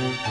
Música